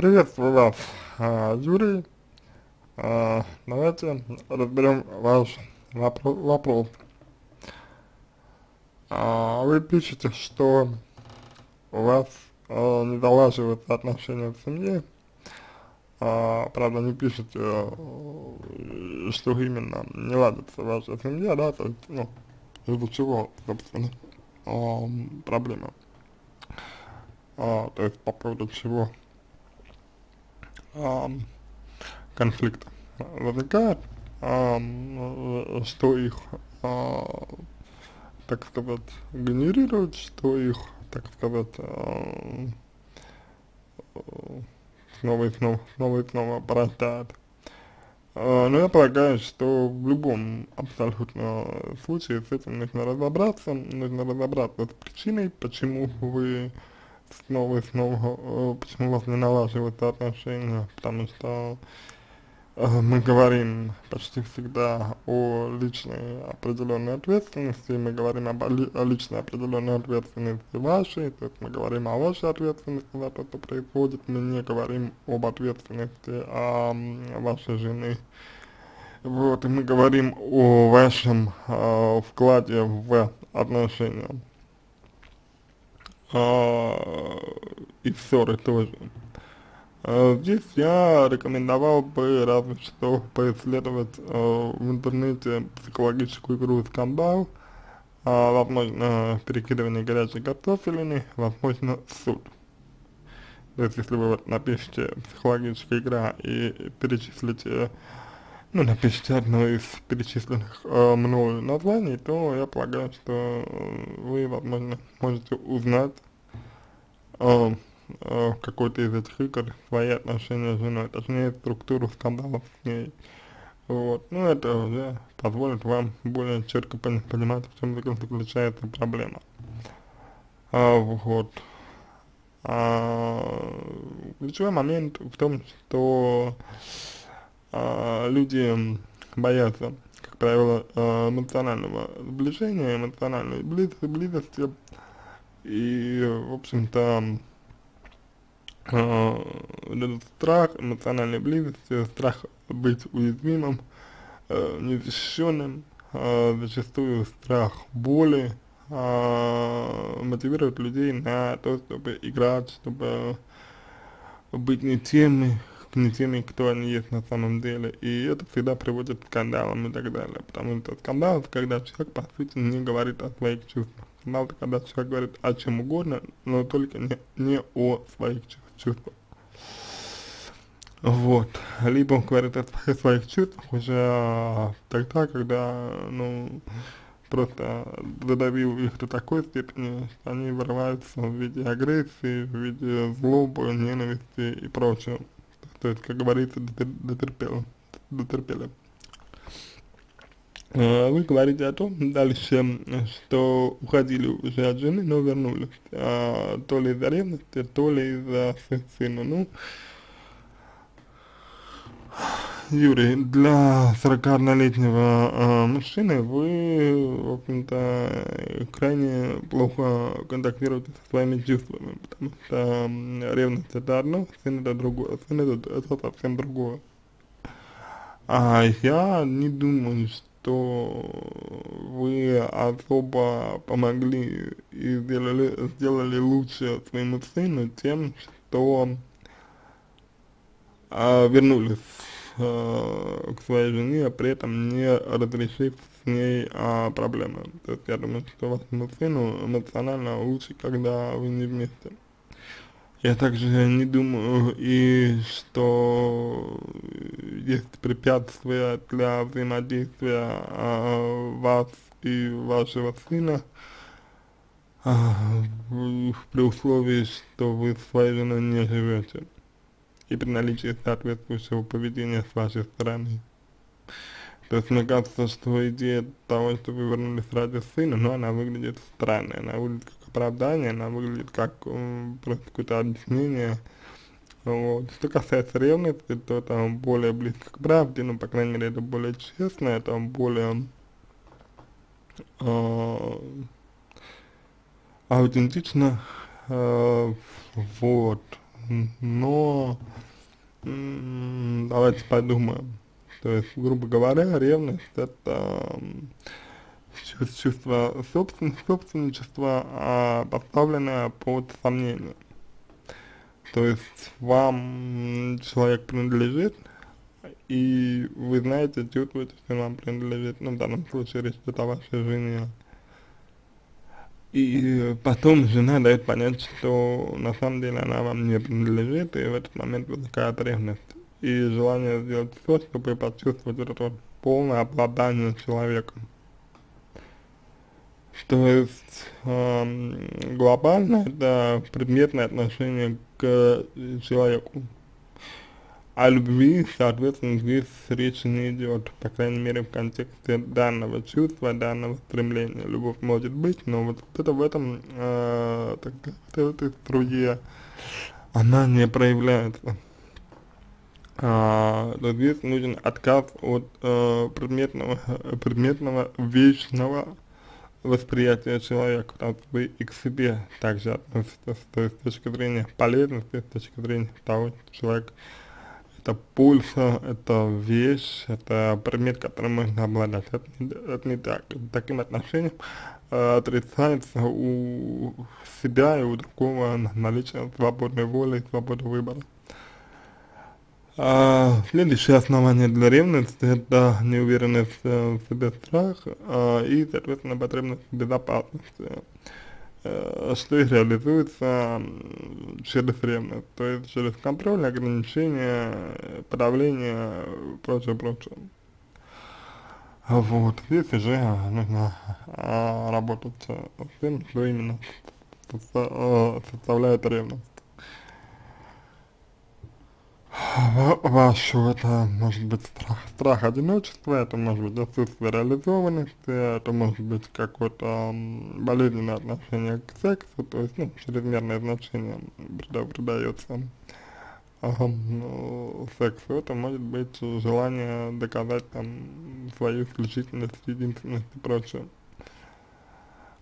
Приветствую вас, а, Юрий. А, давайте разберем ваш вопро вопрос. А, вы пишете, что у вас не налаживаются отношения в семье. Правда, не пишете, что именно не ладится ваша семья, да, то есть, ну, из-за чего, собственно, проблема. То есть по поводу чего конфликт возникает, а, что их, так сказать, генерирует, что их, так сказать, снова и снова, снова и снова порождает. А, но я полагаю, что в любом абсолютно случае с этим нужно разобраться, нужно разобраться с причиной, почему вы снова и снова, э, почему у вас не налаживаются отношения, потому что э, мы говорим почти всегда о личной определенной ответственности, мы говорим об, о личной определенной ответственности вашей, то есть мы говорим о вашей ответственности за то, что происходит, мы не говорим об ответственности а, вашей жены. Вот, и мы говорим о вашем э, вкладе в отношения а, и ссоры тоже. А, здесь я рекомендовал бы разве что поисследовать а, в интернете психологическую игру «Скандал», а, возможно, перекидывание горячей картофелины, возможно, суд. То есть, если вы вот напишите «психологическая игра» и перечислите ну, напишите одно из перечисленных э, мною названий, то я полагаю, что вы, возможно, можете узнать э, э, какой-то из этих игр свои отношения с женой, точнее, структуру скандалов с ней. Вот, ну, это уже позволит вам более четко понимать, в чем заключается проблема. А, вот. А, ключевой момент в том, что люди боятся, как правило, а, эмоционального сближения, эмоциональной близости, близости. И, в общем-то, э, этот страх эмоциональной близости, страх быть уязвимым, э, незащищенным, зачастую страх боли мотивирует людей на то, чтобы играть, чтобы быть не теми, не теми, кто они есть на самом деле. И это всегда приводит к скандалам и так далее. Потому что скандал, когда человек, по сути, не говорит о своих чувствах. Скандал, это когда человек говорит о чем угодно, но только не, не о своих чувствах. Вот. Либо он говорит о своих чувствах уже тогда, когда, ну, просто задавил их до такой степени, что они вырываются в виде агрессии, в виде злобы, ненависти и прочего. То есть, как говорится, дотерпел, дотерпели. А, вы говорите о том дальше, что уходили уже от жены, но вернулись. А, то ли из-за ревности, то ли из-за сына. Ну, Юрий, для 41-летнего э, мужчины вы, в общем-то, крайне плохо контактируете со своими чувствами, потому что ревность это одно, сын это другое, сын это, это совсем другое. А я не думаю, что вы особо помогли и сделали, сделали лучше своему сыну тем, что э, вернулись э, к своей жене, а при этом не разрешив с ней э, проблемы. То есть я думаю, что вашему сыну эмоционально лучше, когда вы не вместе. Я также не думаю и что есть препятствия для взаимодействия э, вас и вашего сына, э, при условии, что вы с своей женой не живете и при наличии соответствующего поведения с вашей стороны. То есть мне кажется, что идея того, что вы вернулись ради сына, но она выглядит странной, она выглядит как оправдание, она выглядит как просто какое-то объяснение. Вот. Что касается ревности, то там более близко к правде, ну, по крайней мере, это более честно, это более э, аутентично, э, вот. Но давайте подумаем. То есть, грубо говоря, ревность это чувство собствен, собственничества, а, поставленное под сомнение. То есть вам человек принадлежит, и вы знаете, чувствуете, что вам принадлежит, ну, в данном случае речь идет о вашей жене. И потом жена дает понять, что на самом деле она вам не принадлежит, и в этот момент возникает ревность. И желание сделать все, чтобы почувствовать это полное обладание человеком. То есть э, глобально это предметное отношение к человеку. О любви, соответственно, здесь речи не идет, по крайней мере, в контексте данного чувства, данного стремления. Любовь может быть, но вот это в этом, э, так, в этой струе, она не проявляется. А, то здесь нужен отказ от э, предметного, предметного, вечного восприятие человека, потому что вы и к себе также относитесь, то есть с точки зрения полезности, с точки зрения того, что человек это пульса, это вещь, это предмет, которым можно обладать. Это, это не так. Таким отношением э, отрицается у себя и у другого наличие свободной воли и свободы выбора. А, следующее основание для ревности это неуверенность в себе страх а, и, соответственно, потребность в безопасности, что и реализуется через ревность, то есть через контроль, ограничение, подавление, прочее, прочее. Вот, здесь уже нужно а, работать с тем, что именно составляет ревность ваш, это может быть страх, страх одиночества, это может быть отсутствие реализованности, это может быть какое-то болезненное отношение к сексу, то есть, ну, чрезмерное значение придается э, сексу, это может быть желание доказать там свою исключительность, единственность и прочее.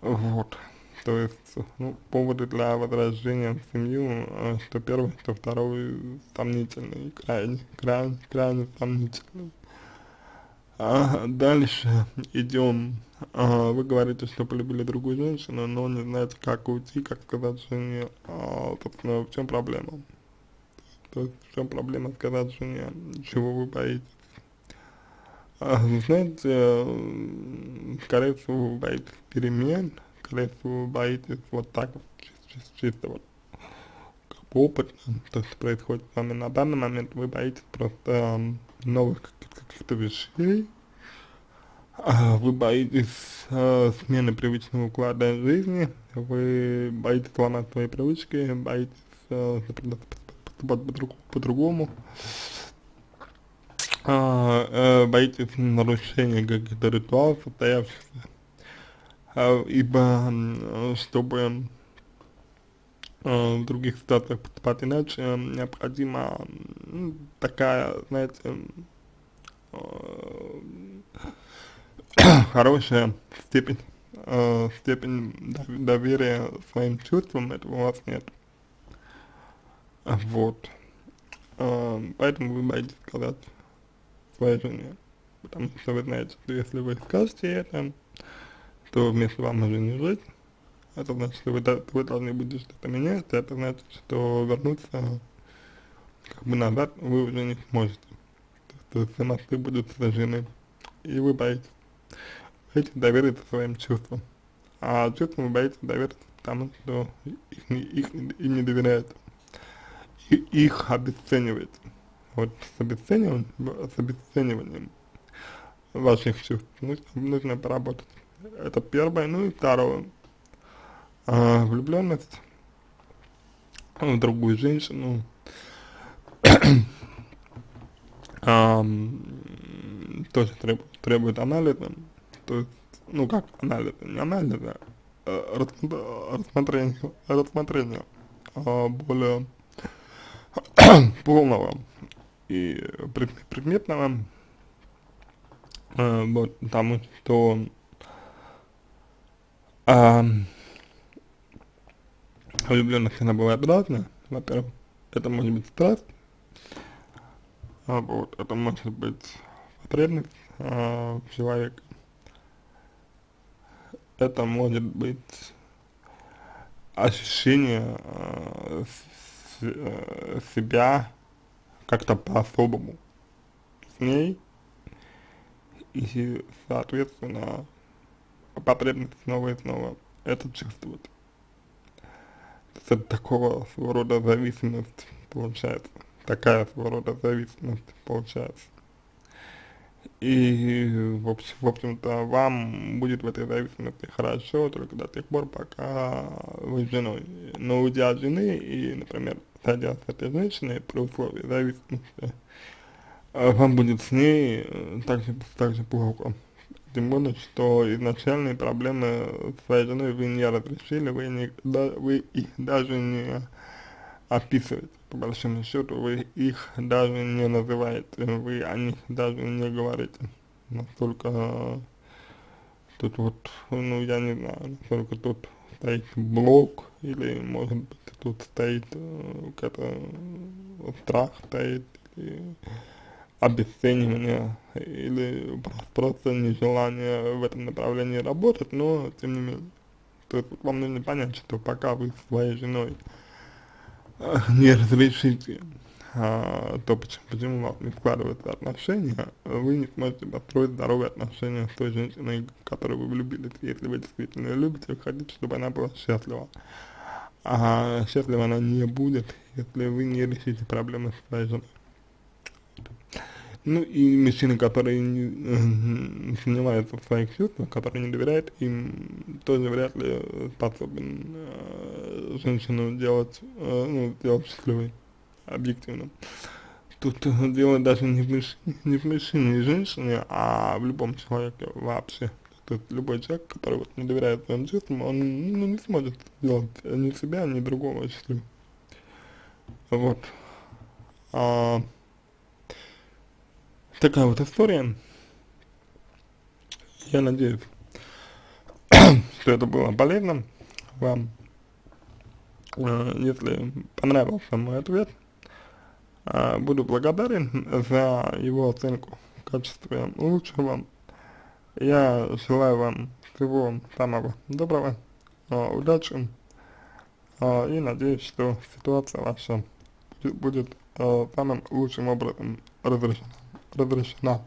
Вот. То есть, ну, поводы для возвращения в семью, э, что первый, что второй сомнительный, крайне, крайне, крайне сомнительный. А дальше идем, а, вы говорите, что полюбили другую женщину, но не знаете, как уйти, как сказать жене, а, собственно, в чем проблема? То есть, в чем проблема сказать жене, чего вы боитесь? А, знаете, скорее всего, вы боитесь перемен, всего, боитесь вот так вот, чисто, чисто вот, опыт, то, что происходит с вами на данный момент, вы боитесь просто э, новых каких-то вещей, э, вы боитесь э, смены привычного уклада жизни, вы боитесь сломать свои привычки, боитесь э, поступать по-другому, по э, боитесь нарушения каких-то ритуалов, состоявшихся ибо чтобы а, в других ситуациях поступать иначе, необходима такая, знаете, а, хорошая степень, степень доверия своим чувствам, этого у вас нет. Вот. Поэтому вы боитесь сказать своей жене, потому что вы знаете, что если вы скажете это, что вместо вам уже не жить, это значит, что вы, вы должны будете что-то менять, это значит, что вернуться как бы назад вы уже не сможете. То есть все мосты будут сожжены, и вы боитесь. Боитесь довериться своим чувствам. А чувствам вы боитесь довериться потому, что их, не, их не доверяют. И их обесценивает. Вот с обесцениванием, с обесцениванием ваших чувств нужно, нужно поработать. Это первое. Ну и второе. А, влюбленность в другую женщину. а, тоже требует, требует анализа. То есть, ну как анализа, не анализа, а рассмотрения, рассмотрения а, более полного и предметного, а, вот, потому что а, влюбленность она бывает разная, во-первых. это может быть стресс, а, вот, это может быть потребность а, человека, это может быть ощущение э, с, э, себя как-то по-особому с ней. И, соответственно, потребность снова и снова это чувствовать. Это такого своего рода зависимость получается, такая своего рода зависимость получается. И, в общем, в общем-то, вам будет в этой зависимости хорошо только до тех пор, пока вы с женой. Но уйдя от жены и, например, сойдя с этой женщиной при условии зависимости, вам будет с ней э, также, так же плохо. Тем более, что изначальные проблемы с женой вы не разрешили, вы, не, да, вы их даже не описываете по большому счету вы их даже не называете, вы о них даже не говорите. Настолько тут вот, ну я не знаю, насколько тут стоит блок, или может быть тут стоит э, какой-то страх стоит, или обесценивание, или просто нежелание в этом направлении работать, но тем не менее. То есть вам нужно понять, что пока вы с своей женой не разрешите а, то, почему, почему у вас не складываются отношения, вы не сможете построить здоровые отношения с той женщиной, которую вы влюбились, если вы действительно любите, вы хотите, чтобы она была счастлива. А счастлива она не будет, если вы не решите проблемы с своей женой. Ну и мужчины, которые не, сомневаются в своих чувствах, которые не доверяют, им тоже вряд ли способен э, женщину делать, э, ну, делать счастливой, объективно. Тут дело даже не в, мужчине, не в мужчине и женщине, а в любом человеке вообще. Тут любой человек, который вот не доверяет своим чувствам, он ну, не сможет сделать ни себя, ни другого счастливым. Вот. А, такая вот история. Я надеюсь, что это было полезно вам. Э, если понравился мой ответ, э, буду благодарен за его оценку в качестве лучшего. Я желаю вам всего самого доброго, э, удачи и надеюсь, что ситуация ваша будет самым лучшим образом разрешена. Разрешена.